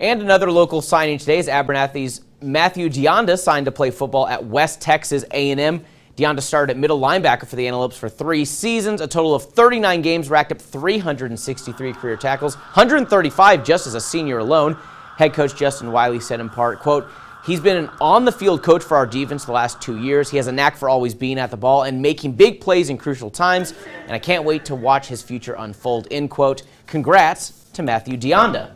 And another local signing today is Abernathy's Matthew DeAnda signed to play football at West Texas A&M. DeAnda started at middle linebacker for the Antelopes for three seasons, a total of 39 games, racked up 363 career tackles, 135 just as a senior alone. Head coach Justin Wiley said in part, quote, He's been an on-the-field coach for our defense the last two years. He has a knack for always being at the ball and making big plays in crucial times, and I can't wait to watch his future unfold, end quote. Congrats to Matthew DeAnda.